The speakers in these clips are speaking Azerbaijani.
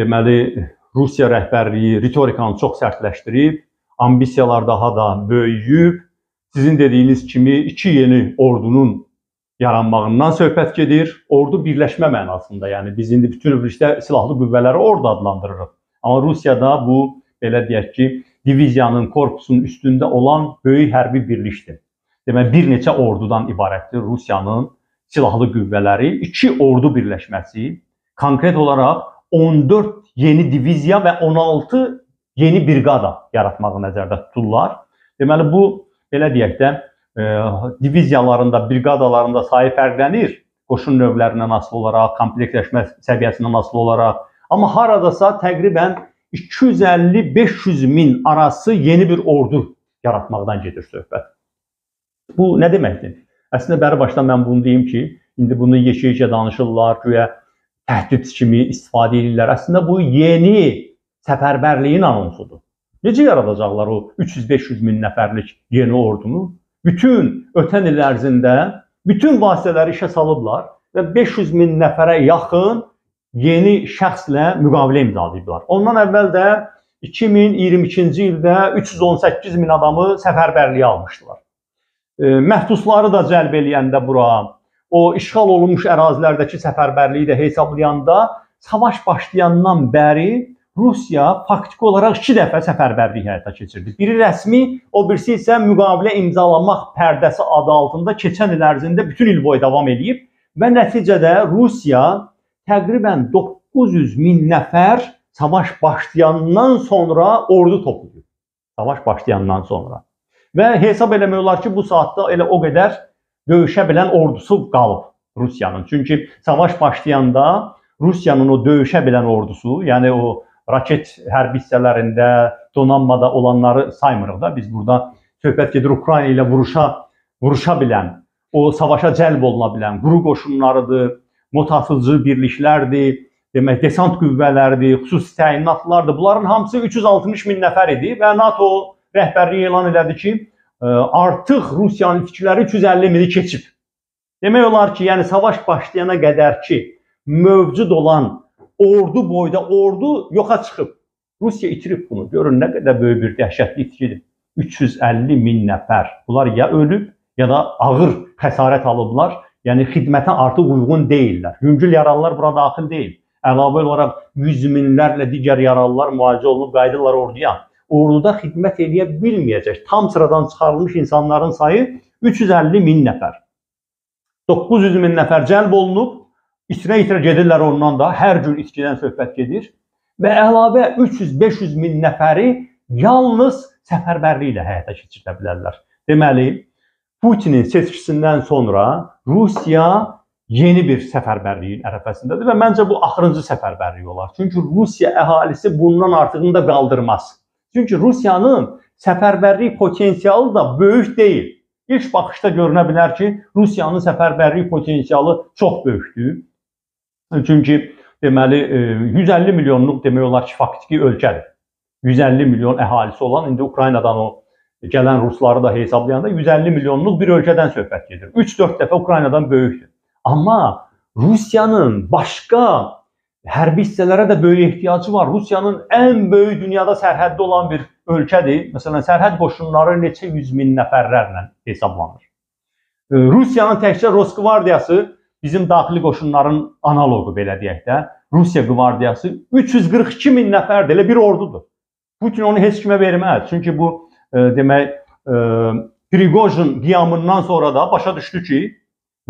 deməli Rusiya rəhbərliyi ritorikanı çox sərtləşdirib, ambisiyalar daha da böyüyüb. Sizin dediyiniz kimi iki yeni ordunun yaranmağından söhbət gedir. Ordu birləşmə mənasında, yəni biz indi bütün ümumilikdə silahlı qüvvələri ordu adlandırırıq. Amma Rusiyada bu belə deyək ki, diviziyanın, korpusun üstündə olan böyük hərbi birlikdir. Demək bir neçə ordudan ibarətdir Rusiyanın silahlı qüvvələri, iki ordu birləşməsi, konkret olaraq 14 yeni diviziya və 16 yeni briqada yaratmağı nəzərdə tuturlar. Deməli bu belə deyək də e, diviziyalarında, briqadalarında sayı fərqlənir. Qoşun növlərindən asılı olaraq, komplektləşmə səviyyəsindən asılı olaraq. Amma haradasa təqribən 250-500 min arası yeni bir ordu yaratmaqdan gedir söhbət. Bu nə deməkdir? Əslində bəri başdan mən bunu deyim ki, indi bunu yeşə-yeşə danışırlar, güya təhdid kimi istifadə edirlər. Əslində bu yeni səfərbərliyin anonsudur. Necə yaradacaqlar o 300-500 min nəfərlik yeni ordunu? Bütün ötən il ərzində bütün vasitələri işə salıblar və 500 min nəfərə yaxın yeni şəxslə müqavilə imzalayıblar. Ondan əvvəl də 2022-ci ildə 318 min adamı səfərbərliyə almışdılar. E, məhdusları da cəlb eləyəndə bura, o işğal olunmuş ərazilərdəki səfərbərliyi də hesablayanda savaş başlayandan bəri Rusiya faktiki olaraq 2 dəfə səfərbərlik həyata keçirdi. Biri rəsmi, o birisi isə müqavilə imzalamaq pərdəsi adı altında keçən il ərzində bütün il boyu davam edib və nəticədə Rusiya təqribən 900 min nəfər savaş başlayandan sonra ordu toplayıb. Savaş başlayandan sonra. Və hesab eləmək olar ki, bu saatda elə o qədər döyüşə bilən ordusu qalıb Rusiyanın. Çünki savaş başlayanda Rusiyanın o döyüşə bilən ordusu, yəni o raket hərbi hissələrində, donanmada olanları saymırıq da. Biz burada söhbət gedir Ukrayna ilə vuruşa vuruşa bilən, o savaşa cəlb oluna bilən quru qoşunlarıdır, motatıcı birliklərdir, demək desant qüvvələridir, xüsusi təyinatlardır. Bunların hamısı 360 min nəfər idi və NATO rəhbərliyi elan elədi ki, artıq Rusiyanın itkiləri 350 mini keçib. Demək olar ki, yəni savaş başlayana qədər ki, mövcud olan ordu boyda ordu yoxa çıxıb. Rusiya itirib bunu. Görün nə qədər böyük bir dəhşətli itkidir. 350 min nəfər. Bunlar ya ölüb, ya da ağır xəsarət alıblar. Yəni xidmətə artıq uyğun deyillər. Yüngül yaralılar bura daxil deyil. Əlavə olaraq yüz minlərlə digər yaralılar müalicə olunub qayıdırlar orduya. Orduda xidmət edə bilməyəcək. Tam sıradan çıxarılmış insanların sayı 350 min nəfər. 900 min nəfər cəlb olunub, İtirə-itirə gedirlər ondan da. Hər gün içkidən söhbət gedir və əlavə 300-500 min nəfəri yalnız səfərbərlik ilə həyata keçirə bilərlər. Deməli, Putinin seçkisindən sonra Rusiya yeni bir səfərbərliyin ərəfəsindədir və məncə bu axırıncı səfərbərlik olar. Çünki Rusiya əhalisi bundan artığını da qaldırmaz. Çünki Rusiyanın səfərbərlik potensialı da böyük deyil. İlk baxışda görünə bilər ki, Rusiyanın səfərbərlik potensialı çox böyükdür. Çünki deməli 150 e, milyonluq demək olar ki, faktiki ölkədir. 150 milyon əhalisi olan indi Ukraynadan o gələn rusları da hesablayanda 150 milyonluq bir ölkədən söhbət gedir. 3-4 dəfə Ukraynadan böyükdür. Amma Rusiyanın başqa hərbi hissələrə də böyük ehtiyacı var. Rusiyanın ən böyük dünyada sərhəddə olan bir ölkədir. Məsələn, sərhəd qoşunları neçə yüz min nəfərlərlə hesablanır. Rusiyanın təkcə Roskvardiyası bizim daxili qoşunların analoqu belə deyək də, Rusiya qvardiyası 342 min nəfərdir, elə bir ordudur. Putin onu heç kimə verməz. Çünki bu e, demək e, Prigojin qiyamından sonra da başa düşdü ki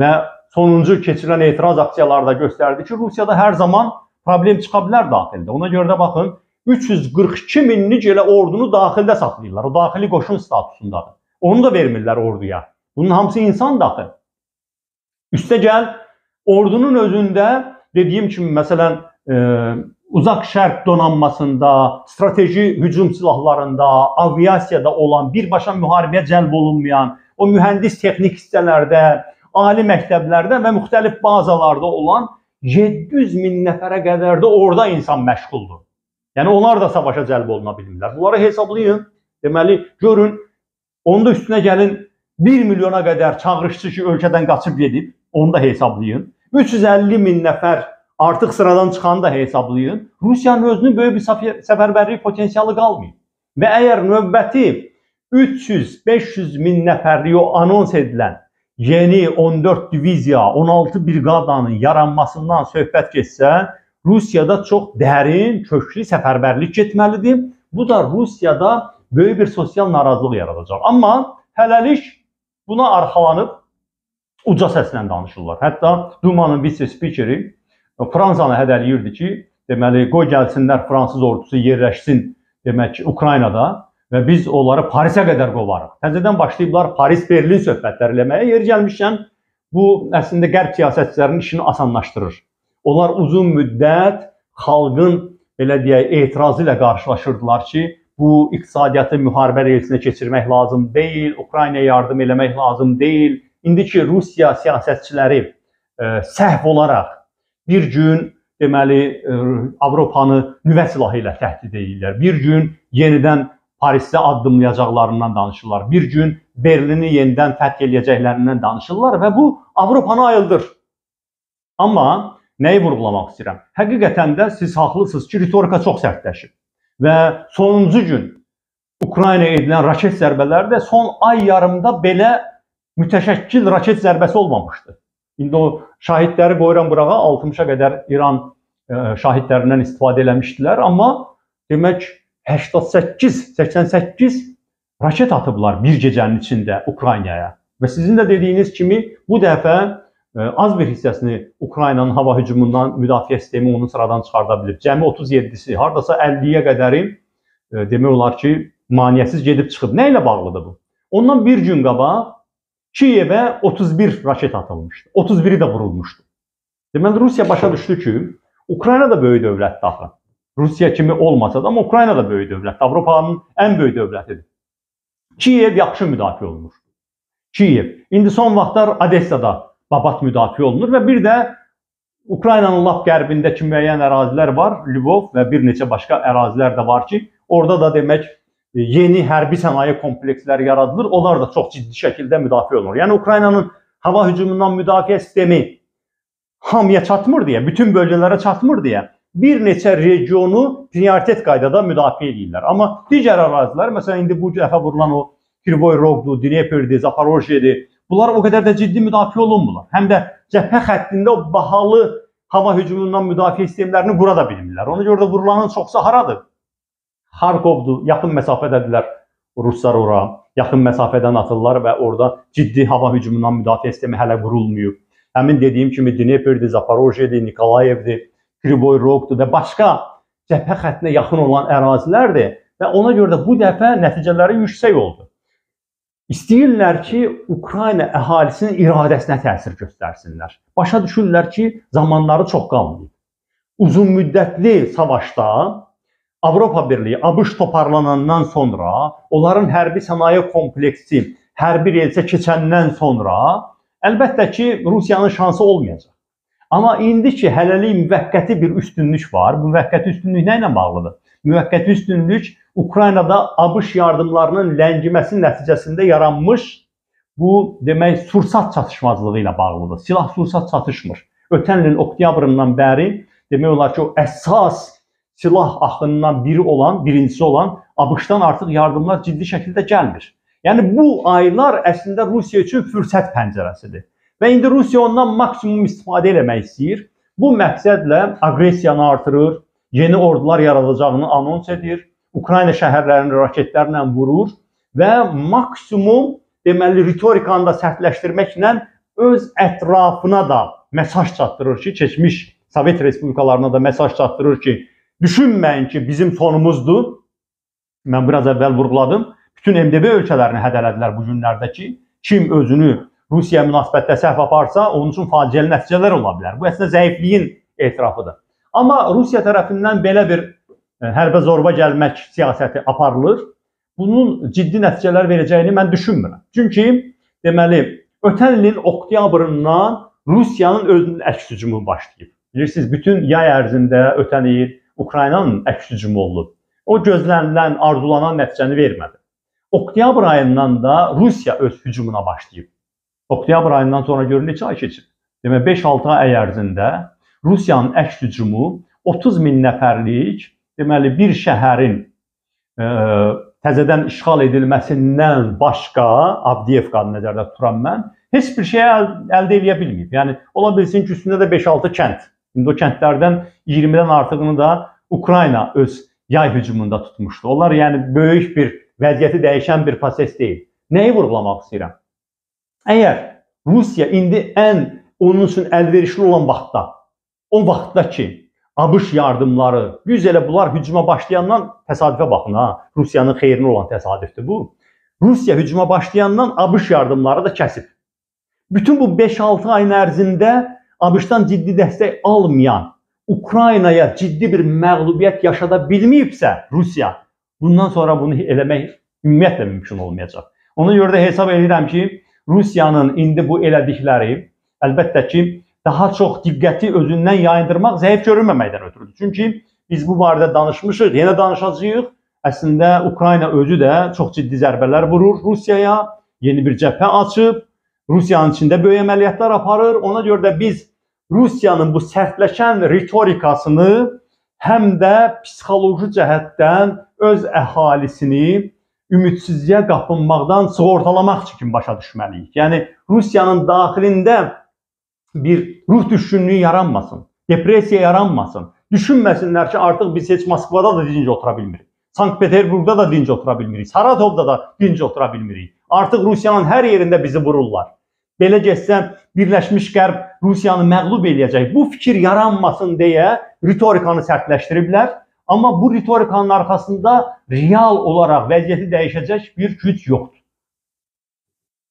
və sonuncu keçirilən etiraz aksiyalarında göstərdi ki, Rusiyada hər zaman problem çıxa bilər daxildə. Ona görə də baxın 342 minlik elə ordunu daxildə saxlayırlar. O daxili qoşun statusundadır. Onu da vermirlər orduya. Bunun hamısı insan daxil. Üstəgəl ordunun özündə dediyim kimi məsələn e, uzaq şərq donanmasında, strateji hücum silahlarında, aviasiyada olan birbaşa müharibəyə cəlb olunmayan o mühəndis texnik hissələrdə, ali məktəblərdə və müxtəlif bazalarda olan 700 min nəfərə qədər də orada insan məşğuldur. Yəni onlar da savaşa cəlb oluna bilmirlər. Bunları hesablayın. Deməli, görün, onda üstünə gəlin 1 milyona qədər çağırışçı ki, ölkədən qaçıb gedib, onu da hesablayın. 350 min nəfər artıq sıradan çıxanı da hesablayın. Rusiyanın özünün böyük bir səfərbərlik potensialı qalmayıb. Və əgər növbəti 300-500 min nəfərlik o anons edilən yeni 14 diviziya, 16 briqadanın yaranmasından söhbət getsə, Rusiyada çox dərin, köklü səfərbərlik getməlidir. Bu da Rusiyada böyük bir sosial narazılıq yaradacaq. Amma hələlik buna arxalanıb uca səslə danışırlar. Hətta Dumanın vitse-spikeri Fransanı hədələyirdi ki, deməli qoy gəlsinlər fransız ordusu yerləşsin demək Ukraynada və biz onları Parisə qədər qovarıq. Təzədən başlayıblar Paris-Berlin söhbətləri eləməyə. Yer gəlmişkən bu əslində qərb siyasətçilərinin işini asanlaşdırır. Onlar uzun müddət xalqın belə deyək etirazı ilə qarşılaşırdılar ki, bu iqtisadiyyatı müharibə reysinə keçirmək lazım deyil, Ukraynaya yardım eləmək lazım deyil. İndiki Rusiya siyasətçiləri ə, səhv olaraq bir gün deməli ə, Avropanı nüvə silahı ilə təhdid edirlər. Bir gün yenidən Parisdə addımlayacaqlarından danışırlar. Bir gün Berlini yenidən fəth eləyəcəklərindən danışırlar və bu Avropanı ayıldır. Amma nəyi vurğulamaq istəyirəm? Həqiqətən də siz haqlısınız ki, ritorika çox sərtləşib. Və sonuncu gün Ukraynaya edilən raket zərbələri də son ay yarımda belə mütəşəkkil raket zərbəsi olmamışdı. İndi o şahidləri qoyuram burağa 60-a qədər İran ə, şahidlərindən istifadə eləmişdilər, amma demək 88 88 raket atıblar bir gecənin içində Ukraynaya. Və sizin də dediyiniz kimi bu dəfə az bir hissəsini Ukraynanın hava hücumundan müdafiə sistemi onu sıradan çıxarda bilib. Cəmi 37-si, hardasa 50-yə qədəri demək olar ki, maneəsiz gedib çıxıb. Nə ilə bağlıdır bu? Ondan bir gün qabaq Kiyevə 31 raket atılmışdı. 31-i də vurulmuşdu. Deməli Rusiya başa düşdü ki, Ukrayna da böyük dövlətdir axı. Rusiya kimi olmasa da, amma Ukrayna da böyük dövlətdir. Avropanın ən böyük dövlətidir. Kiyev yaxşı müdafiə olunur. Kiyev. İndi son vaxtlar Odessada Babat müdafiə olunur və bir də Ukraynanın lap qərbindəki müəyyən ərazilər var, Lvov və bir neçə başqa ərazilər də var ki, orada da demək yeni hərbi sənaye kompleksləri yaradılır. Onlar da çox ciddi şəkildə müdafiə olunur. Yəni Ukraynanın hava hücumundan müdafiə sistemi hamıya çatmır deyə, bütün bölgələrə çatmır deyə bir neçə regionu prioritet qaydada müdafiə edirlər. Amma digər ərazilər, məsələn indi bu dəfə vurulan o Krivoy Rogdu, Dnepr, Zaporojyedir, Bunlar o qədər də ciddi müdafiə olunmurlar. Həm də cəbhə xəttində o bahalı hava hücumundan müdafiə sistemlərini qura da bilmirlər. Ona görə də vurulanın çoxsu haradır? Xarkovdur, yaxın məsafədədirlər ruslar ora. Yaxın məsafədən atırlar və orada ciddi hava hücumundan müdafiə sistemi hələ qurulmayıb. Həmin dediyim kimi Dneprdir, Zaporojyedir, Nikolayevdir, Krivoy Rogdur və başqa cəbhə xəttinə yaxın olan ərazilərdir və ona görə də bu dəfə nəticələri yüksək oldu. İstəyirlər ki, Ukrayna əhalisinin iradəsinə təsir göstərsinlər. Başa düşürlər ki, zamanları çox qalmayıb. Uzun müddətli savaşda Avropa Birliyi, ABŞ toparlanandan sonra, onların hərbi sənaye kompleksi hərbi relsə keçəndən sonra əlbəttə ki, Rusiyanın şansı olmayacaq. Amma indi ki, hələlik müvəqqəti bir üstünlük var. Müvəqqəti üstünlük nə ilə bağlıdır? Müvəqqəti üstünlük Ukraynada ABŞ yardımlarının ləngiməsi nəticəsində yaranmış bu demək sursat çatışmazlığı ilə bağlıdır. Silah-sursat çatışmır. Ötən ilin oktyabrından bəri demək olar ki, o əsas silah axınından biri olan, birincisi olan ABŞ-dan artıq yardımlar ciddi şəkildə gəlmir. Yəni bu aylar əslində Rusiya üçün fürsət pəncərəsidir. Və indi Rusiya ondan maksimum istifadə etmək istəyir. Bu məqsədlə aqressiyanı artırır, yeni ordular yaradacağını anons edir Ukrayna şəhərlərini raketlərlə vurur və maksimum deməli ritorikanı da sərtləşdirməklə öz ətrafına da mesaj çatdırır ki, keçmiş Sovet respublikalarına da mesaj çatdırır ki, düşünməyin ki, bizim sonumuzdur. Mən biraz əvvəl vurğuladım. Bütün MDB ölkələrini hədələdilər bu günlərdə ki, kim özünü Rusiya münasibətdə səhv aparsa, onun üçün faciəli nəticələr ola bilər. Bu əslində zəifliyin etirafıdır. Amma Rusiya tərəfindən belə bir hərbə zorba gəlmək siyasəti aparılır. Bunun ciddi nəticələr verəcəyini mən düşünmürəm. Çünki deməli, ötən ilin oktyabrından Rusiyanın özünün əks hücumu başlayıb. Bilirsiniz, bütün yay ərzində ötən il Ukraynanın əks hücumu olub. O gözlənilən, arzulanan nəticəni vermədi. Oktyabr ayından da Rusiya öz hücumuna başlayıb. Oktyabr ayından sonra görün neçə ay keçib. Demək 5-6 ay ərzində Rusiyanın əks hücumu 30 min nəfərlik deməli bir şəhərin ə, təzədən işğal edilməsindən başqa Avdiyevkanı nəzərdə tuturam mən heç bir şey əl, əldə edə bilməyib. Yəni ola bilsin ki, üstündə də 5-6 kənd. İndi o kəndlərdən 20-dən artığını da Ukrayna öz yay hücumunda tutmuşdu. Onlar yəni böyük bir vəziyyəti dəyişən bir proses deyil. Nəyi vurğulamaq istəyirəm? Əgər Rusiya indi ən onun üçün əlverişli olan vaxtda, o vaxtda ki, ABŞ yardımları, düz elə bunlar hücuma başlayandan təsadüfə baxın ha, Rusiyanın xeyrinə olan təsadüfdür bu. Rusiya hücuma başlayandan ABŞ yardımları da kəsib. Bütün bu 5-6 ayın ərzində ABŞ-dan ciddi dəstək almayan, Ukraynaya ciddi bir məğlubiyyət yaşada bilməyibsə Rusiya, bundan sonra bunu eləmək ümumiyyətlə mümkün olmayacaq. Ona görə də hesab edirəm ki, Rusiyanın indi bu elədikləri əlbəttə ki, daha çox diqqəti özündən yayındırmaq zəif görünməməkdən ötürüdür. Çünki biz bu barədə danışmışıq, yenə danışacağıq. Əslində Ukrayna özü də çox ciddi zərbələr vurur Rusiyaya, yeni bir cəbhə açıb, Rusiyanın içində böyük əməliyyatlar aparır. Ona görə də biz Rusiyanın bu sərtləşən ritorikasını həm də psixoloji cəhətdən öz əhalisini ümidsizliyə qapınmaqdan sığortalamaq üçün başa düşməliyik. Yəni Rusiyanın daxilində bir ruh düşkünlüyü yaranmasın, depressiya yaranmasın. Düşünməsinlər ki, artıq biz heç Moskvada da dinc otura bilmirik. Sankt-Peterburqda da dinc otura bilmirik. Saratovda da dinc otura bilmirik. Artıq Rusiyanın hər yerində bizi vururlar. Belə getsə Birləşmiş Qərb Rusiyanı məğlub eləyəcək. Bu fikir yaranmasın deyə ritorikanı sərtləşdiriblər. Amma bu ritorikanın arxasında real olaraq vəziyyəti dəyişəcək bir güc yoxdur.